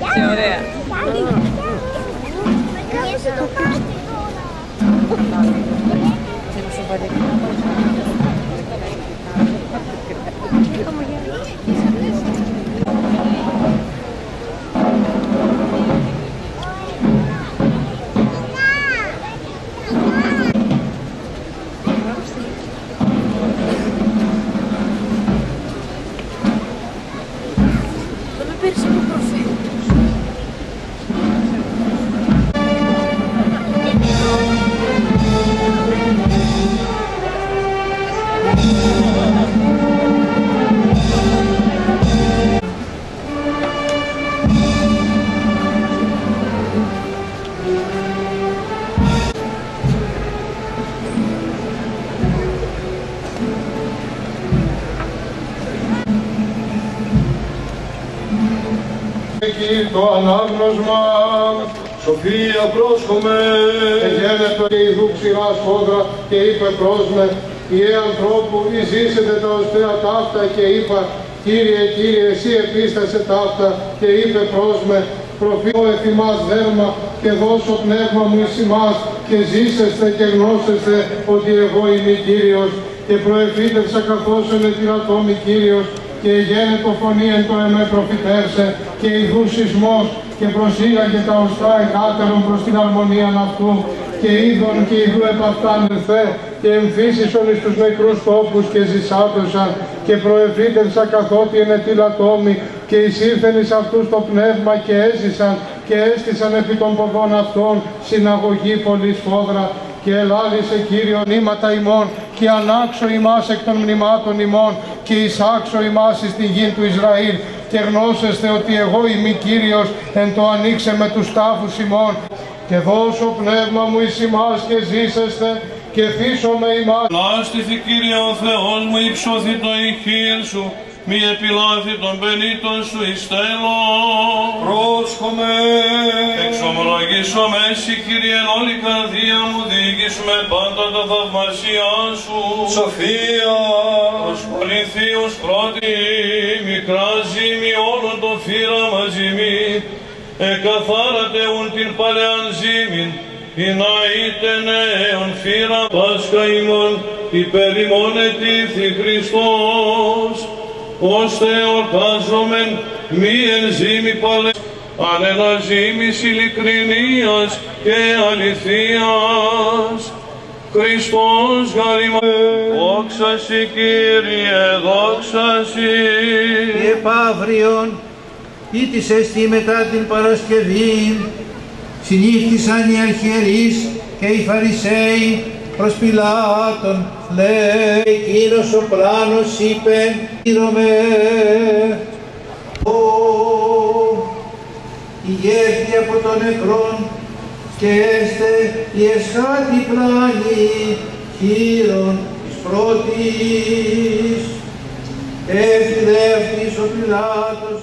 ね一応ね、うん。Εκεί το ανάγνωσμα, Σοφία πρόσχομαι, εγένετο και η δούξιρά σφόδρα και είπε προς με, «Ιε ανθρώπου, εις ζήσετε τα οστέα ταύτα» και είπα, «Κύριε, Κύριε, εσύ επίστασε ταύτα» και είπε προς με, «Προφήτω εφημάς δέρμα και δώσω πνεύμα μου εις ημάς και ζήσεστε και γνώσεστε ότι εγώ είμαι Κύριος και προεφήτευσα καθώς ενετηρατώ μη Κύριος και γένετο φωνή εν το εμέ προφητεύσε και ηδού σεισμός και προσήγαγε τα οστά εκάτερον προς την αρμονία αυτού και είδον και ηδού επ' αυτάν ελθέ και εμφύσισον εις τους νεκρούς τόπους και ζησάτωσαν και προεφήτευσα καθότι ενετήλατόμοι και εισήλθεν εις αυτούς το πνεύμα και έζησαν και έστησαν επί των ποδών αυτών συναγωγή πολύ σφόδρα και ελάλησε Κύριο νήματα ημών και ανάξω ημάς εκ των μνημάτων ημών και εισάξω ημάς εις την γη του Ισραήλ και γνώσεστε ότι εγώ είμαι Κύριος εν το ανοίξε με τους τάφους ημών και δώσω πνεύμα μου εις ημάς και ζήσεστε και φύσω με ημάς. Λάστηθη Κύριε ο Θεός μου υψώθη το ηχείρ σου, μη επιλάθη των πενήτων σου εις τέλος. Πρόσχομαι, Εξομολογήσω με εσύ Κύριε εν όλη καρδία μου, διοικήσουμε πάντα τα θαυμασία σου. Σοφία, Προσχοληθεί ως πρώτη μικρά ζήμη όλο το φύρα μαζί μη, εκαθάρατε ουν την παλαιάν ζήμην, ή να είτε νέον φύρα Πάσχα ημών, υπέρ ημών ετήθη Χριστός, ώστε ορτάζομεν μη εν ζήμη παλαι, αν ένα ζήμης ειλικρινίας και αληθείας, Χριστός γαριμα... Δόξα Συ, Κύριε, δόξα Συ. και επαύριον ήτης εστι μετά την Παρασκευή συνήχθησαν οι αρχιερείς και οι Φαρισαίοι προς Πιλάτων λέει εκείνος ο πλάνος είπε «Ήρωμε, ο ηγέθη από τον νεκρόν και έστε η εσχάτη πλάνη χείρον της πρώτης». Έφυγε αυτής ο Πιλάτος